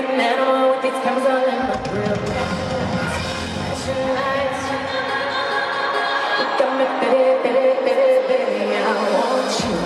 with these You got me, baby, baby, baby, I want you.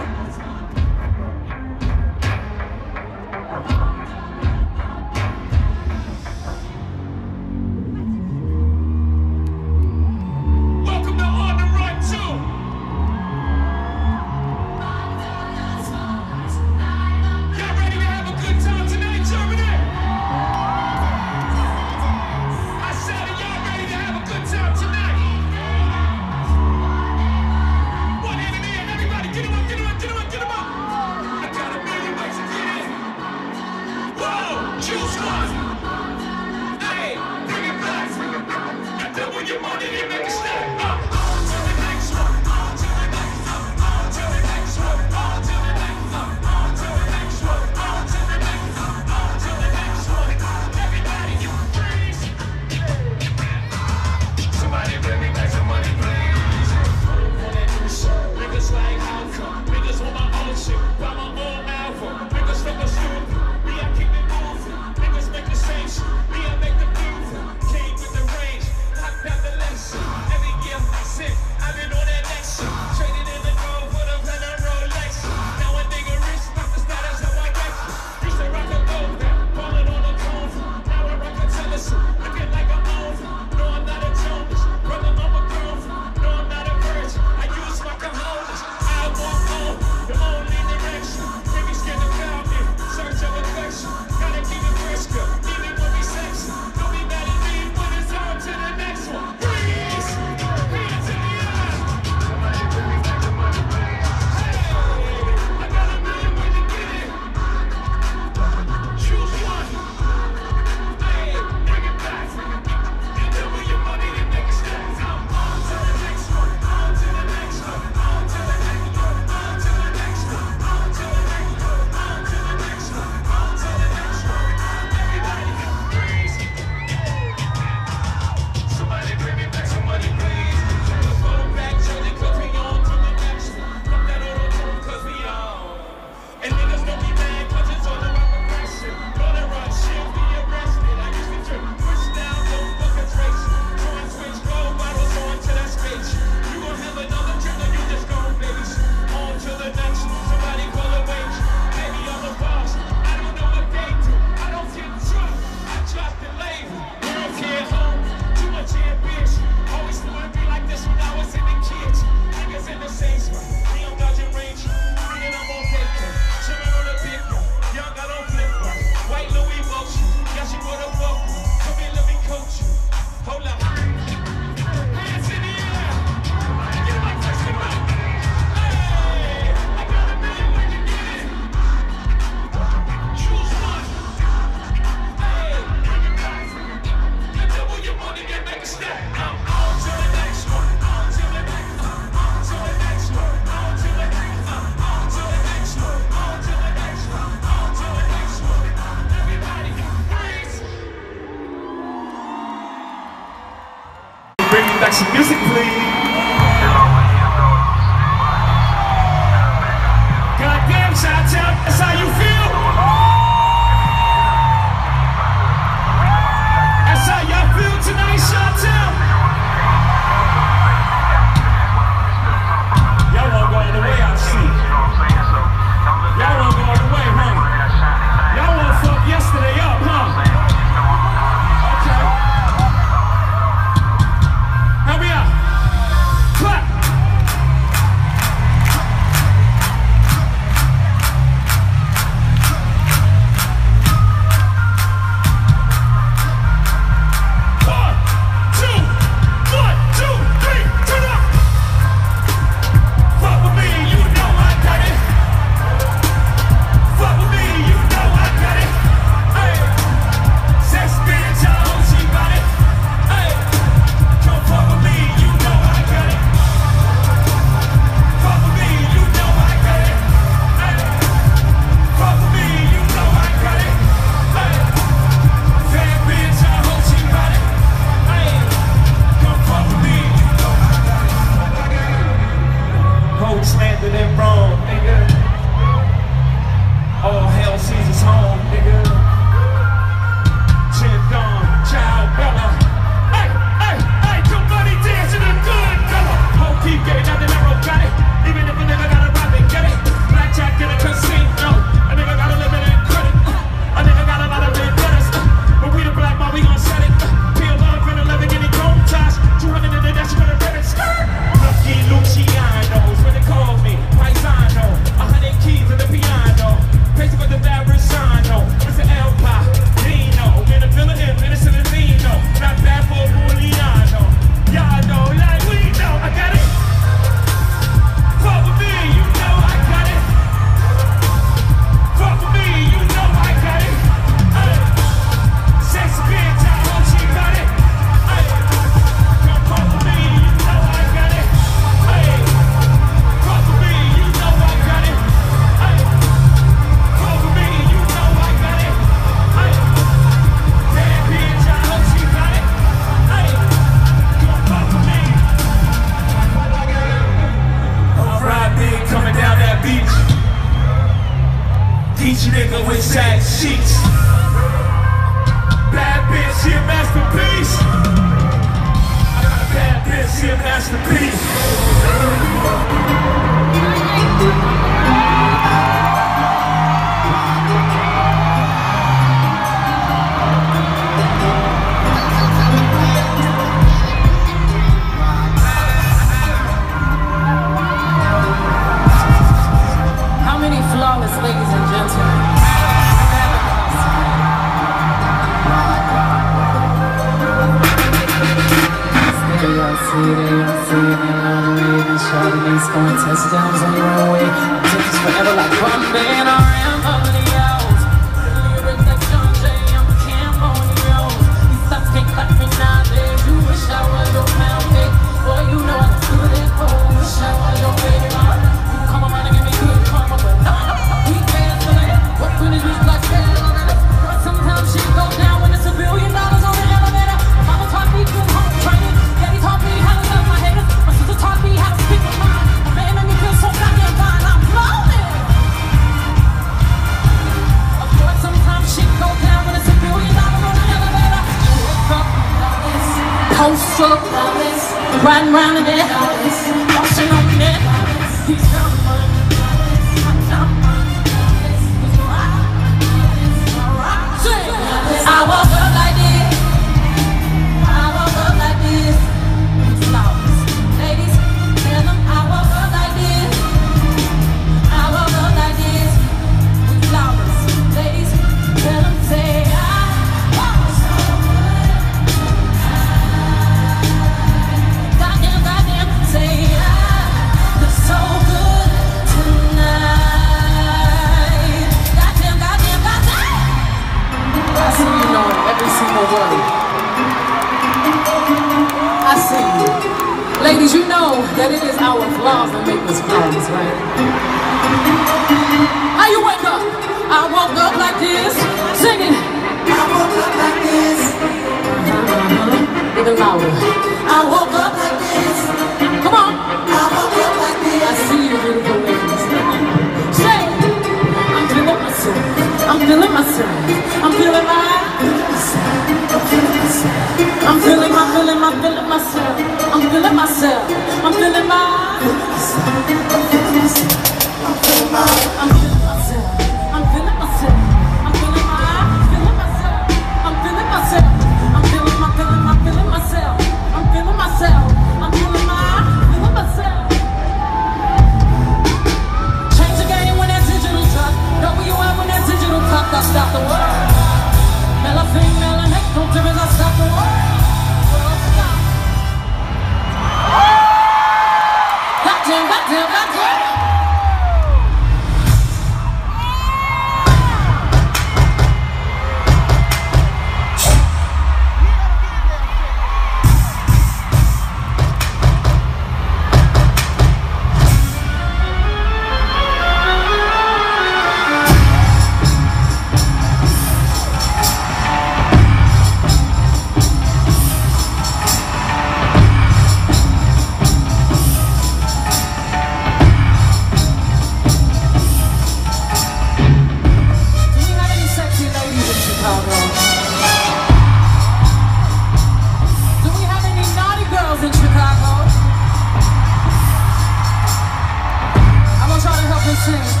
嗯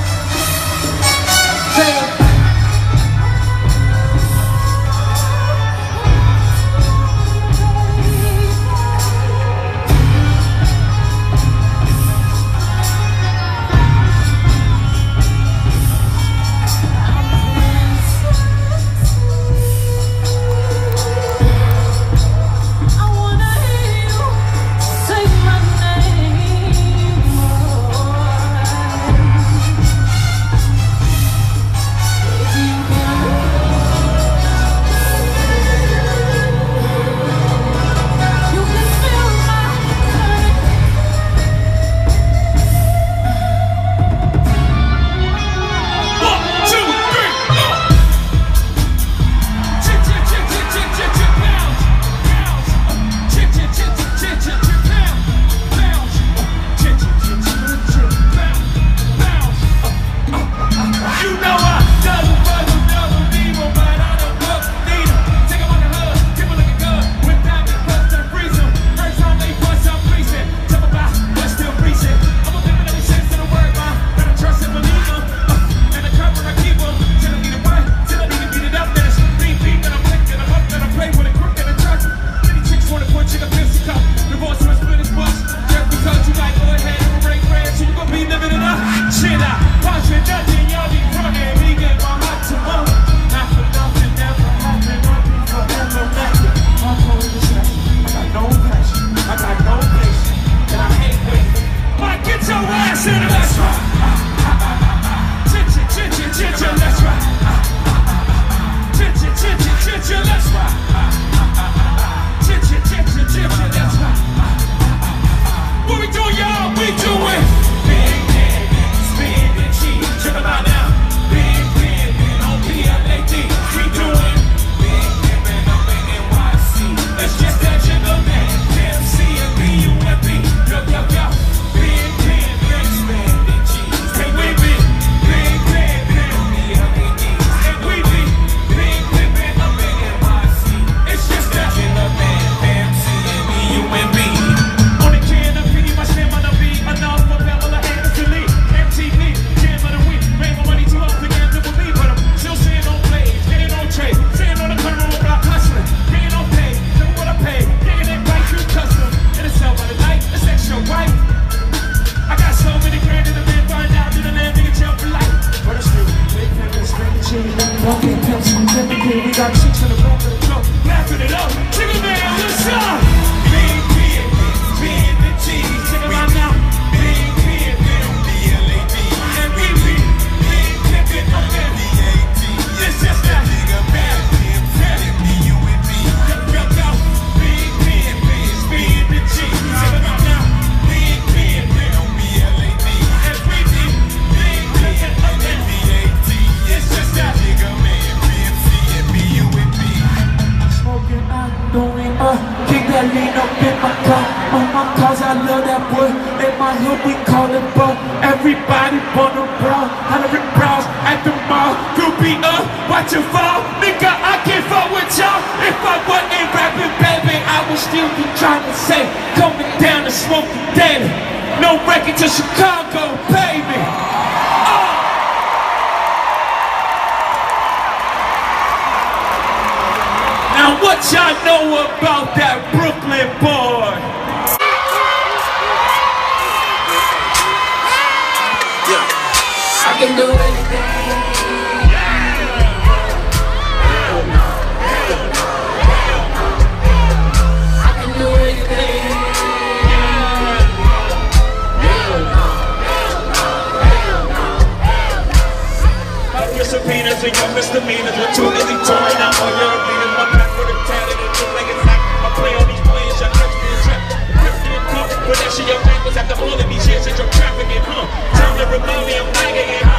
Production your papers after all of these years that you're trafficking, huh? Time to remind me I'm not getting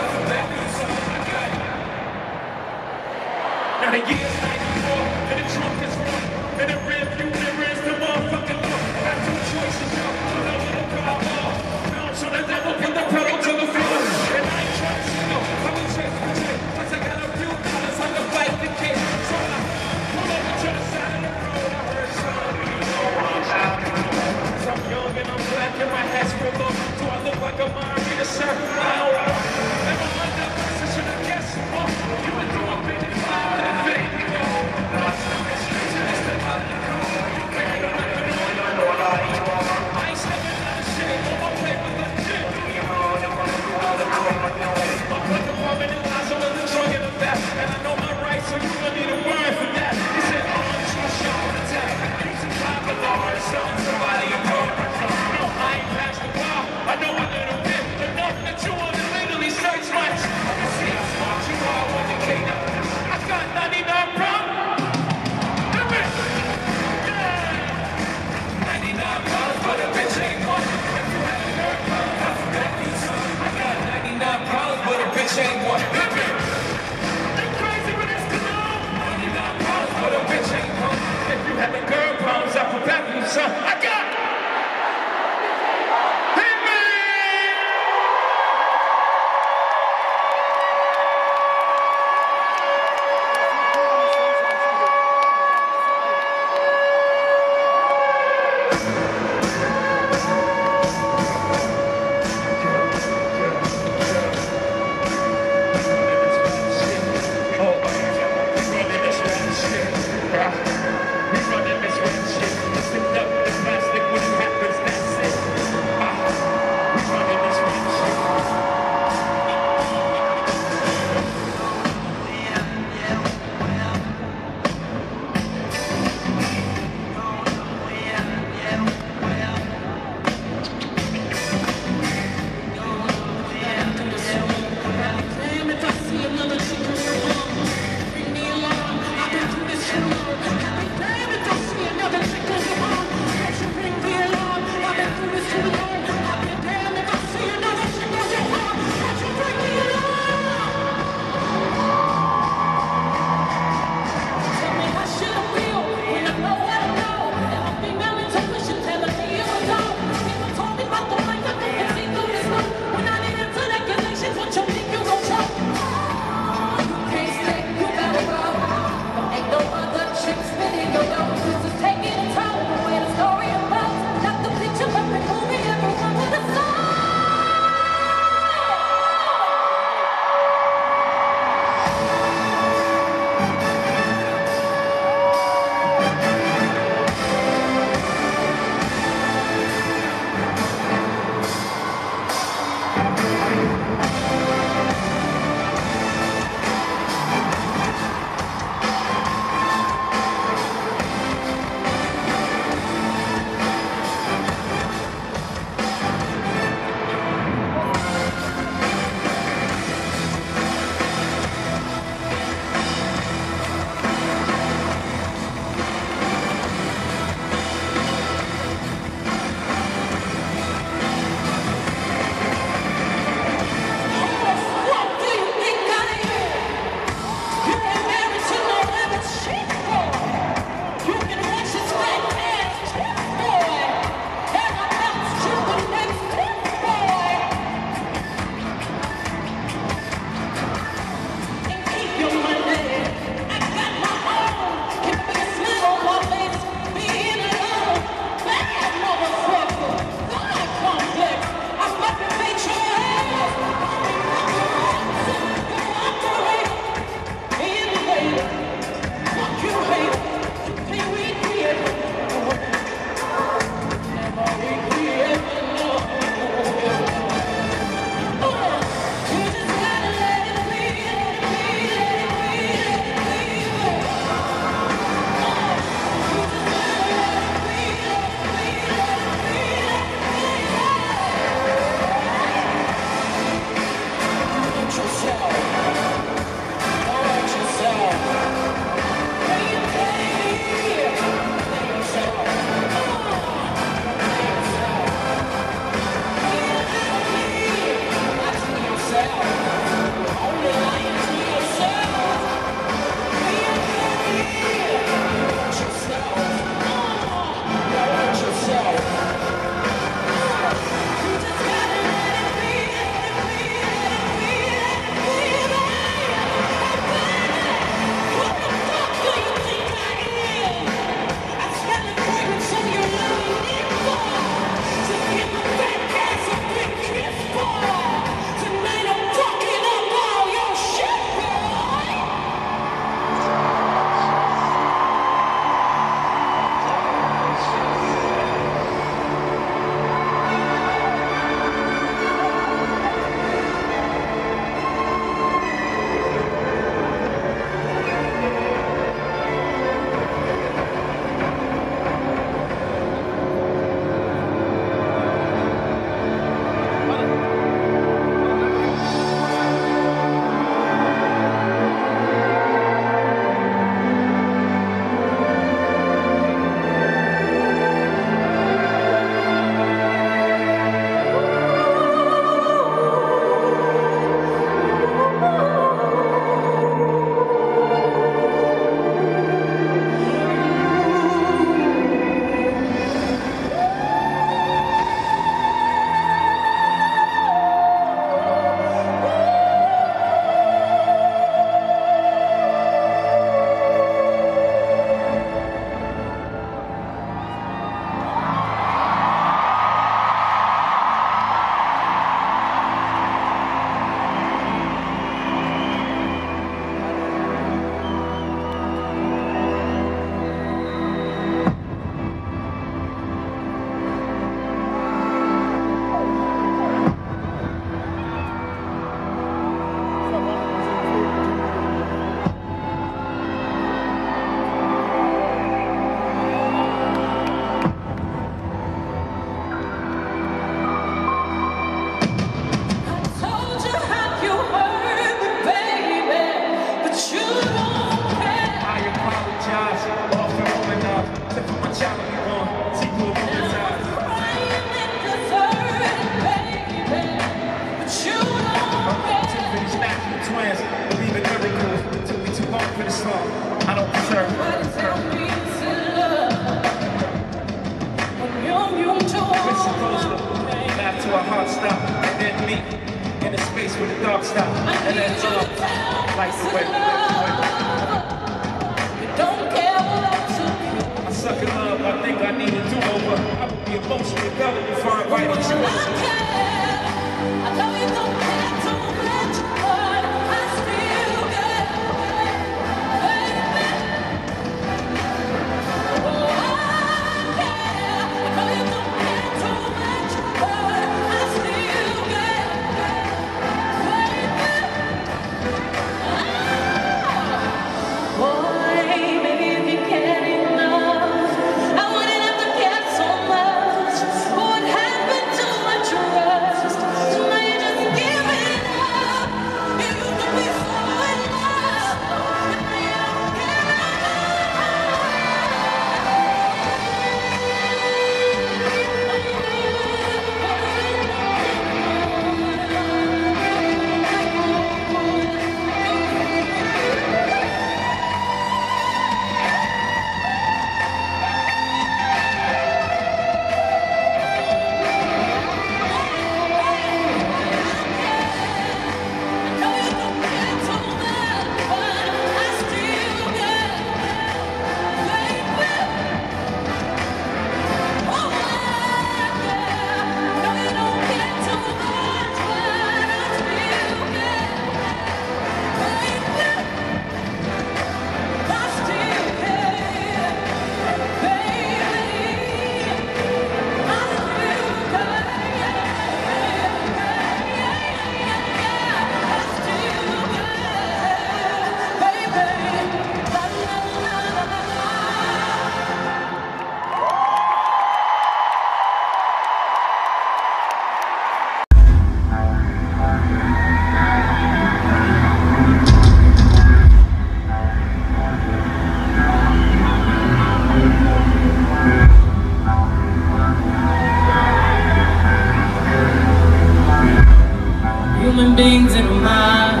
Human beings in a mind.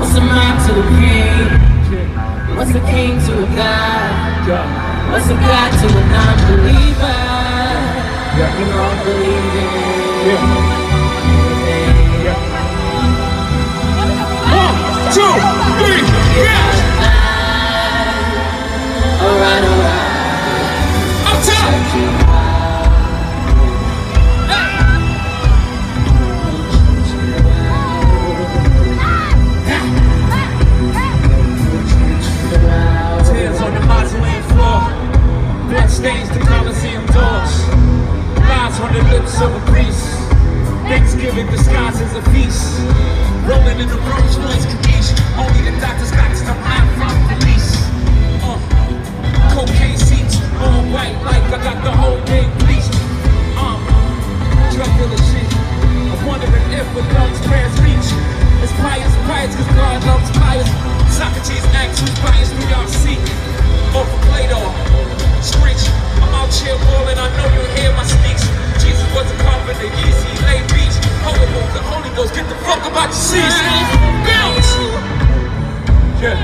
What's a mind to a king? What's a king to a god? What's a god to a non-believer? You don't believe in. Two, three, yeah! Alright. Stains the Coliseum doors. Lies on the lips of a priest. Thanksgiving disguised as a feast. Rolling in the Rolls Royce Capiche. Only the doctors got to hide from police. Uh, cocaine seats, all white like I got the whole thing bleached. Uh, drug dealer shit. I'm wondering if a dog's prayers reach. It's pious, pious, cause God loves pious. Socrates asks who's biased through y'all see. Over Plato, screech. I'm out here balling, I know you'll hear my speech. Jesus was a carpenter, easy, lay beach. Holy Ghost, the Holy Ghost, get the fuck about your seats. Yeah.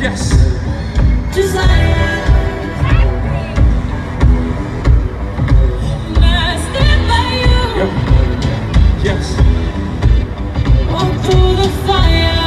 Yes. Desire. Yes. Walk through the fire.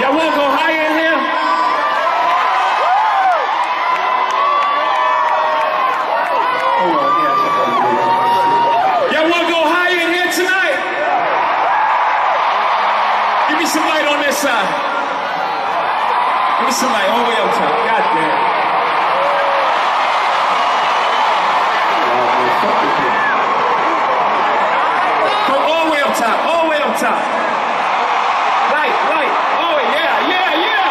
Y'all wanna go higher in here? Y'all wanna go higher in here tonight? Give me some light on this side. Give me some light all the way up top. God damn. From all the way up top, all the way up top right, right. Oh, yeah, yeah, yeah.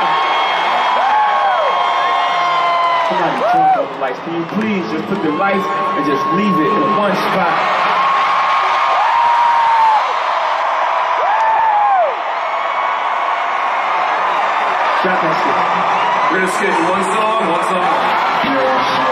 Somebody turn off the lights. Can you please just put the lights and just leave it in one spot? Shot that shit. We're gonna skip one song, one song.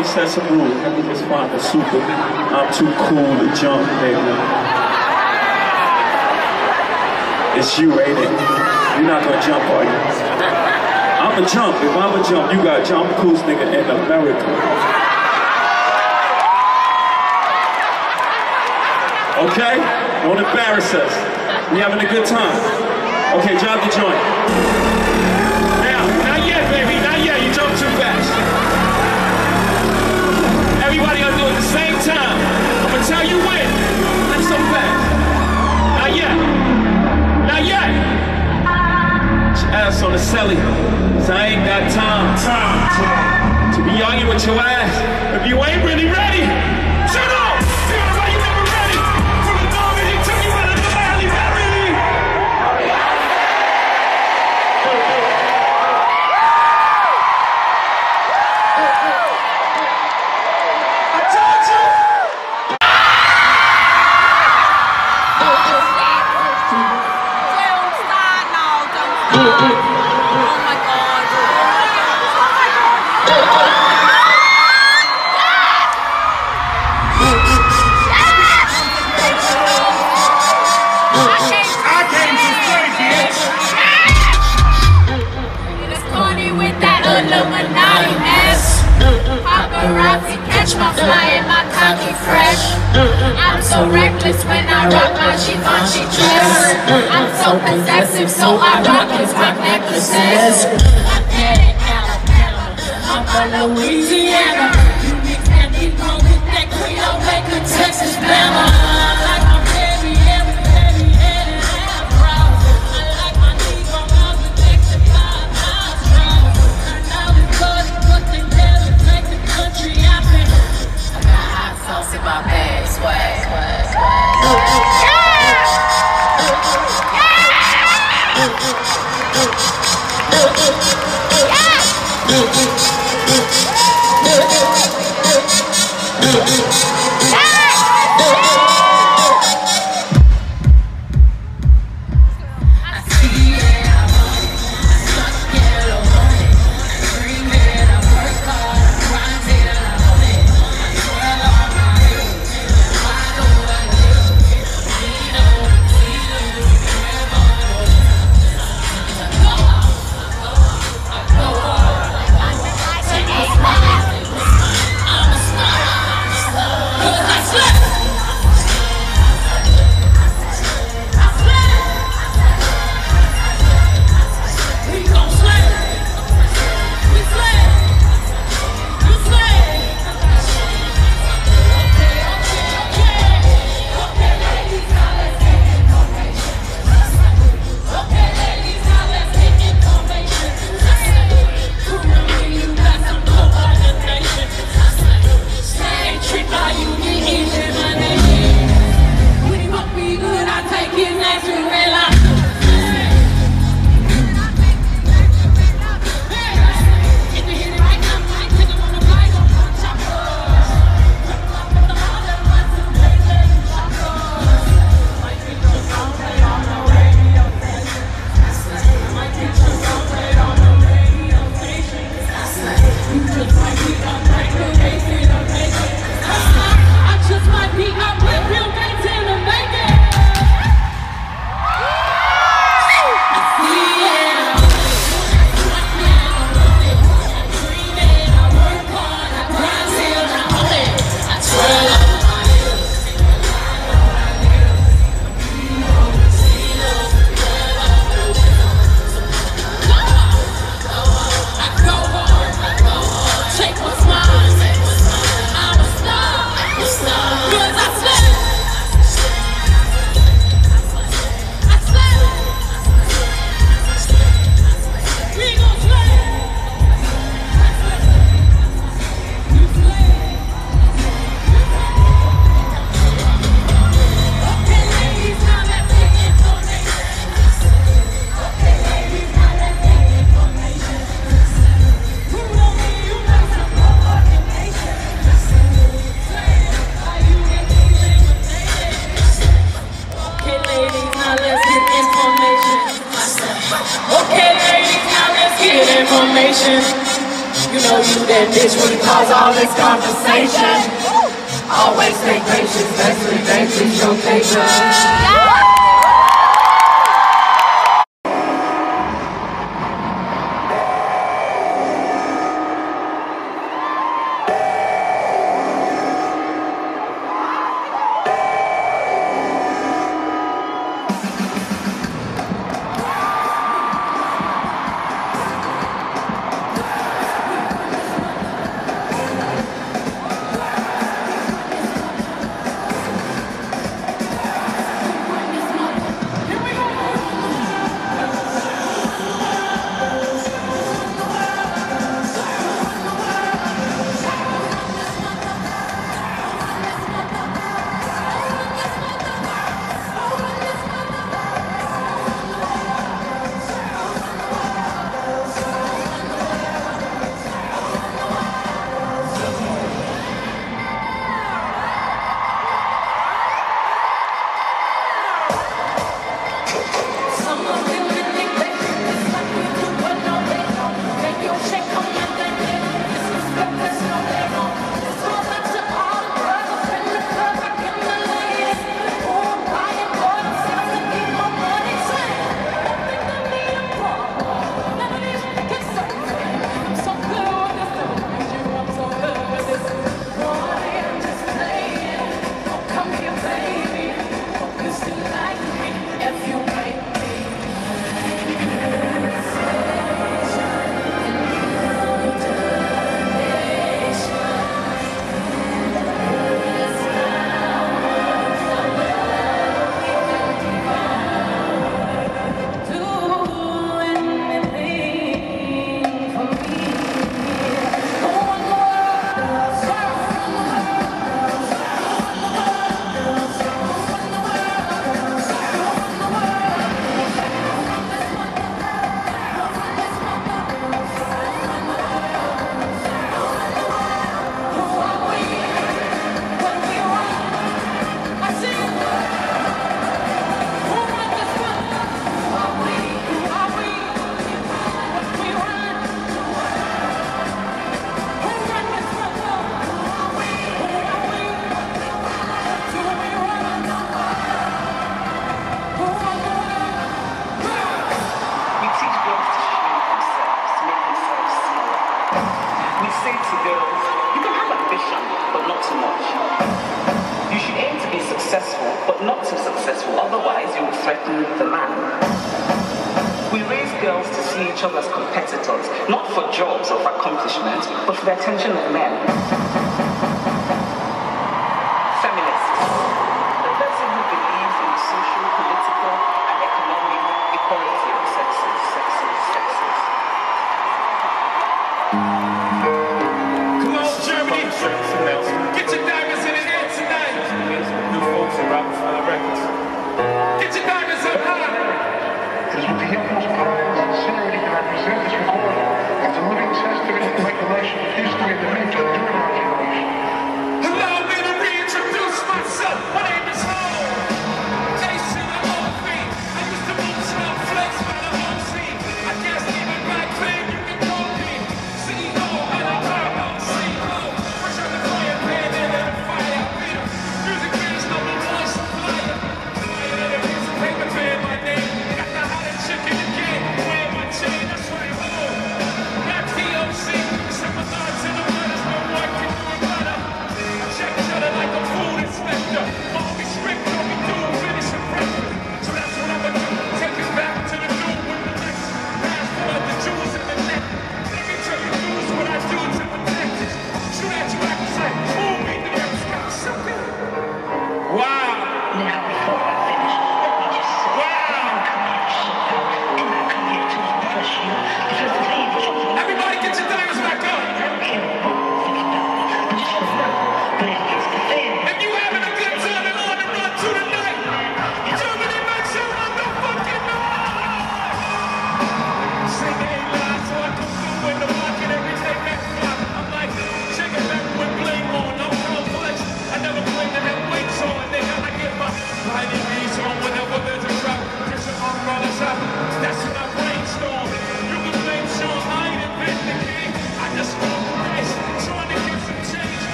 already set some rules. I think just fine. It's super. I'm too cool to jump, baby. It's you, ain't it? You're not gonna jump, are you? I'ma jump. If I'ma jump, you gotta jump. I'm coolest nigga in America. Okay? Don't embarrass us. We having a good time. Okay, job the joint. yet. Ass on the celly, so I ain't got time, time, time to be arguing with your ass if you ain't really ready. possessive, so I rock his rock necklaces. I'm a Louis.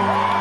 Strong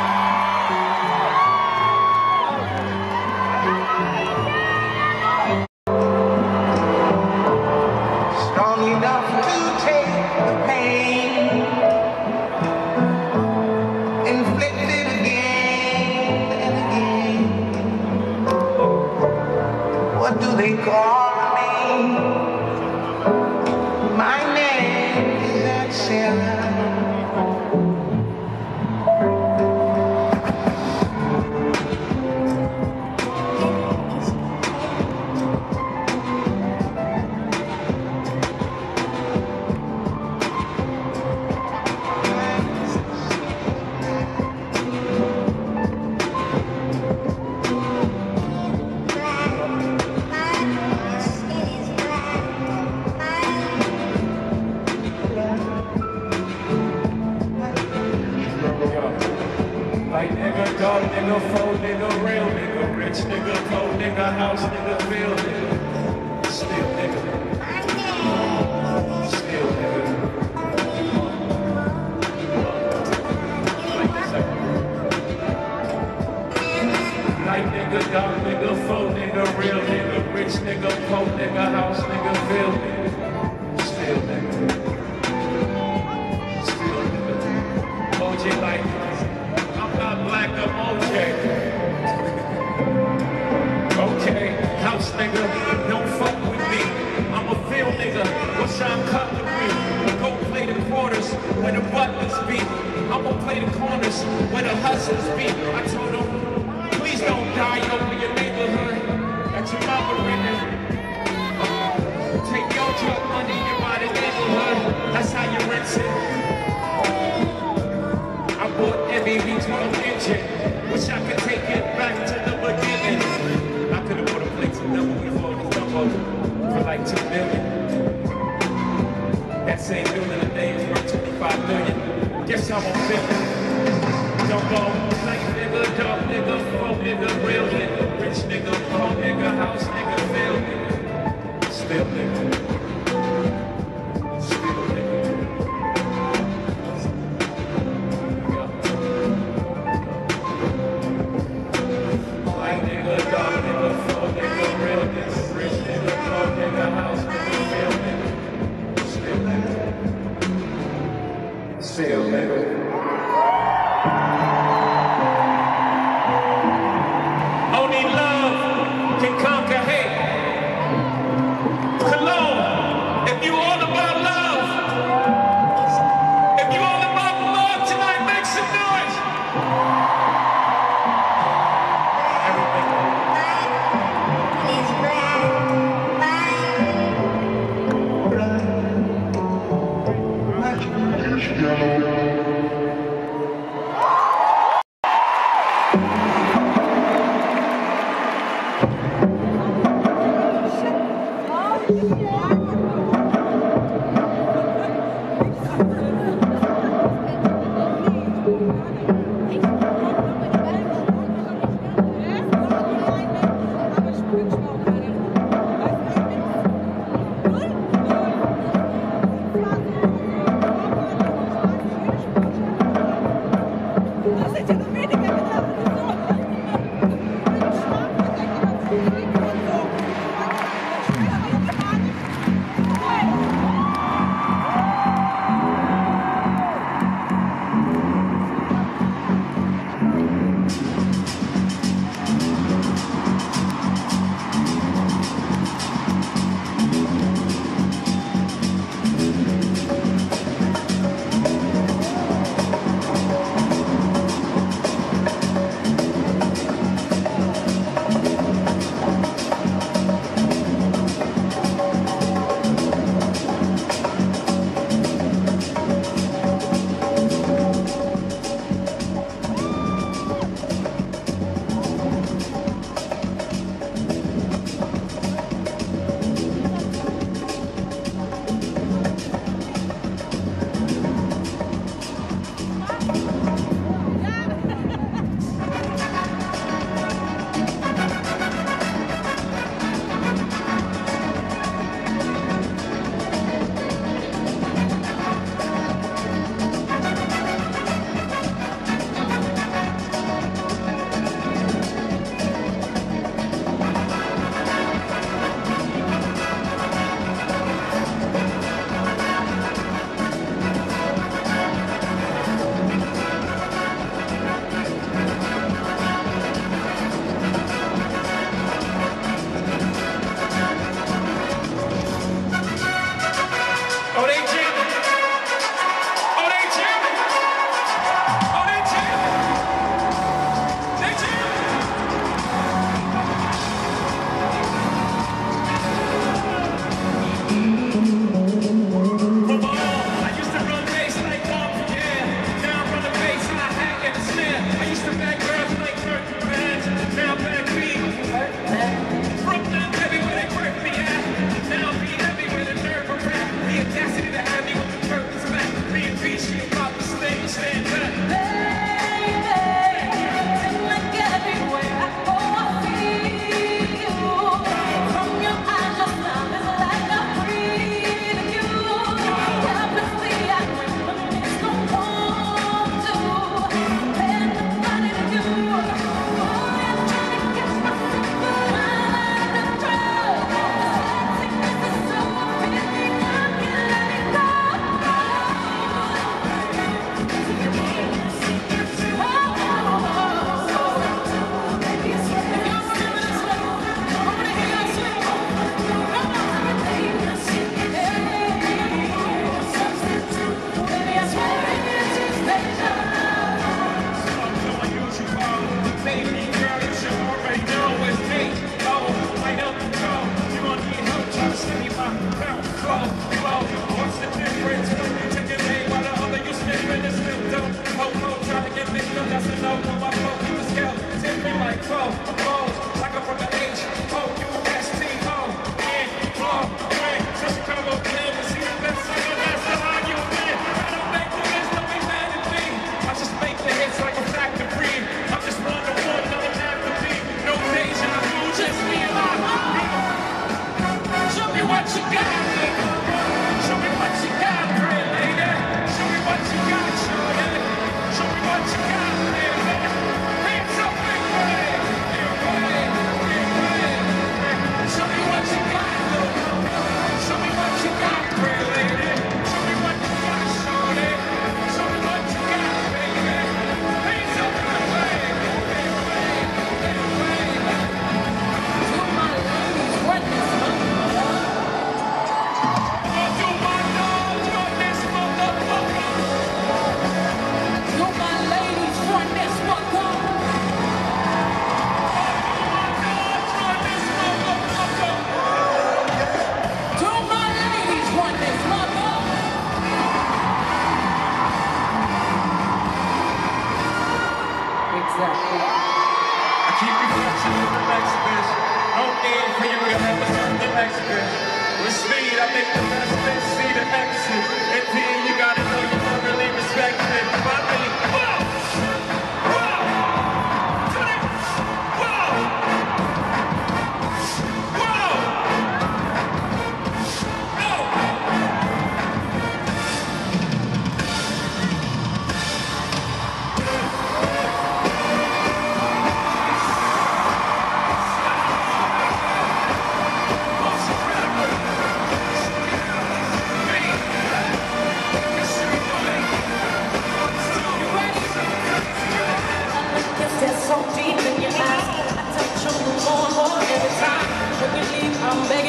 so deep in your eyes. I touch you more and more every time. When you leave, I'm begging.